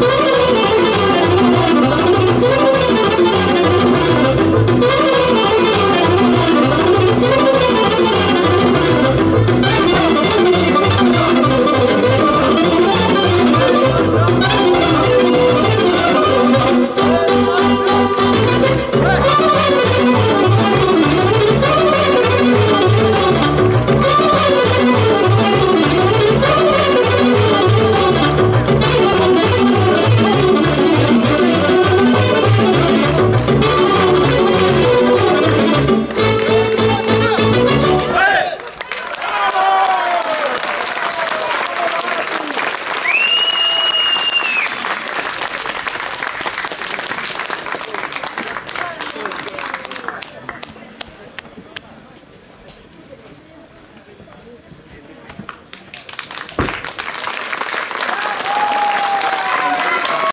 Woo!